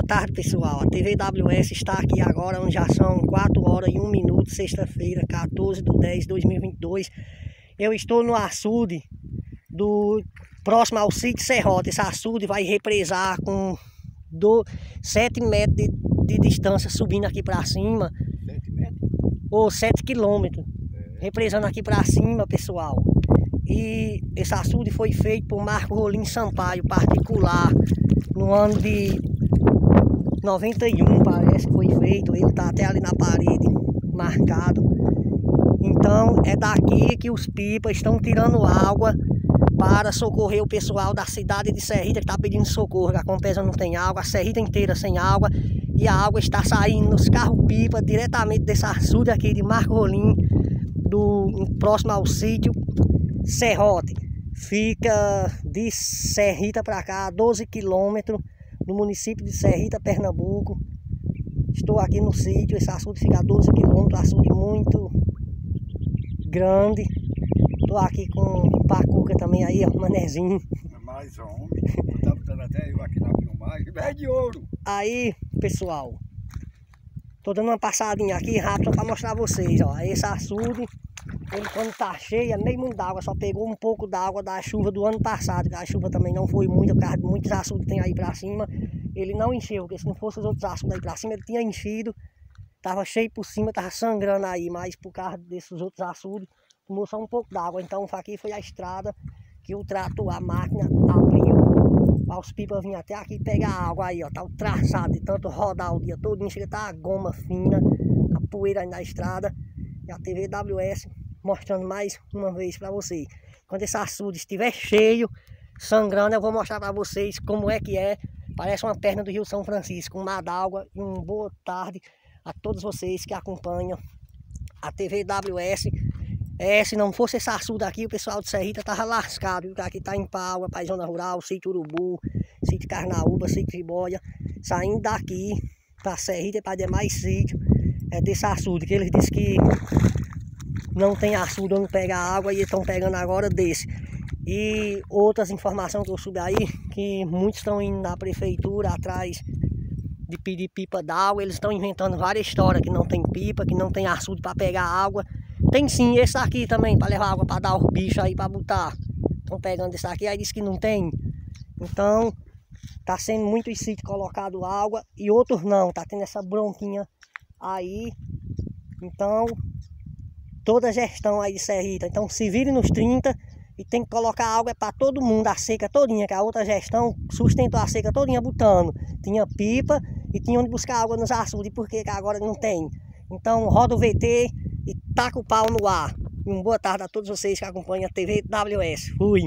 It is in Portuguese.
Boa tarde, pessoal. A TVWS está aqui agora, onde já são 4 horas e 1 minuto, sexta-feira, 14 de 10 de 2022. Eu estou no açude do próximo ao sítio Serrota. Esse açude vai represar com do 7 metros de, de distância subindo aqui para cima. 7 metros? Ou 7 quilômetros. É. Represando aqui para cima, pessoal. E esse açude foi feito por Marco Rolim Sampaio, particular, no ano de 91 parece que foi feito, ele está até ali na parede marcado. Então é daqui que os pipas estão tirando água para socorrer o pessoal da cidade de Serrita que está pedindo socorro, a Compesa não tem água, a Serrita inteira sem água e a água está saindo nos carros-pipa diretamente desse açude aqui de Marco Rolim, do, próximo ao sítio Serrote. Fica de Serrita para cá, 12 quilômetros no município de Serrita, Pernambuco. Estou aqui no sítio, esse açude fica a 12 quilômetros, açude muito grande. Estou aqui com o Pacuca também aí, ó, manezinho. É mais homem, tá botando até eu aqui na filmagem, é de ouro. Aí, pessoal, tô dando uma passadinha aqui rápido para mostrar vocês, ó, esse açude quando tá cheio é meio mundo d'água, só pegou um pouco d'água da chuva do ano passado, que a chuva também não foi muita, por causa de muitos açudes que tem aí pra cima. Ele não encheu, porque se não fosse os outros açudes aí pra cima, ele tinha enchido. Tava cheio por cima, tava sangrando aí, mas por causa desses outros açudes, tomou só um pouco d'água. Então aqui foi a estrada que o trator, a máquina, abriu para os pipas virem até aqui pegar água aí, ó. Tá o traçado de tanto rodar o dia todo, chega tá a goma fina, a poeira aí na estrada. E a TV WS mostrando mais uma vez para vocês. Quando esse açude estiver cheio, sangrando, eu vou mostrar para vocês como é que é. Parece uma perna do Rio São Francisco, um mar d'água e uma boa tarde a todos vocês que acompanham a TV WS. É, se não fosse esse açude aqui, o pessoal de Serrita tava lascado, viu? Aqui tá em Paua, para Zona Rural, sítio Urubu, sítio Carnaúba, sítio Ribóia. Saindo daqui para Serrita e para demais sítios, é desse açude, que eles dizem que não tem açude onde pegar água e estão pegando agora desse. E outras informações que eu subi aí, que muitos estão indo na prefeitura atrás de pedir pipa d'água, eles estão inventando várias histórias que não tem pipa, que não tem açude para pegar água. Tem sim esse aqui também, para levar água para dar os bichos aí para botar. Estão pegando esse aqui, aí diz que não tem. Então, tá sendo muitos sítios colocado água e outros não, tá tendo essa bronquinha aí. Então, toda gestão aí de Serrita. Então se vire nos 30 e tem que colocar água para todo mundo, a seca todinha, que a outra gestão sustentou a seca todinha botando. Tinha pipa e tinha onde buscar água nos açudes, porque agora não tem. Então roda o VT e taca o pau no ar. uma boa tarde a todos vocês que acompanham a TV WS. Fui!